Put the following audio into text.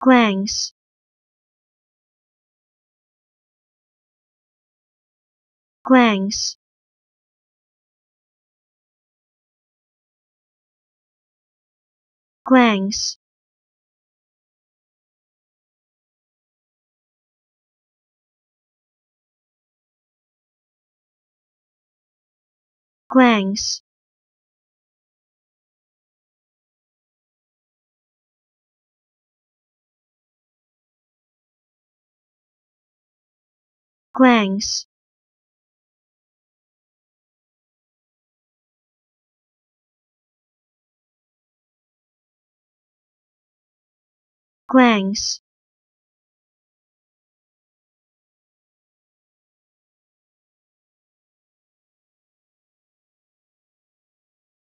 Grangs. Grangs. Grangs. Grangs. Grangs. Grangs.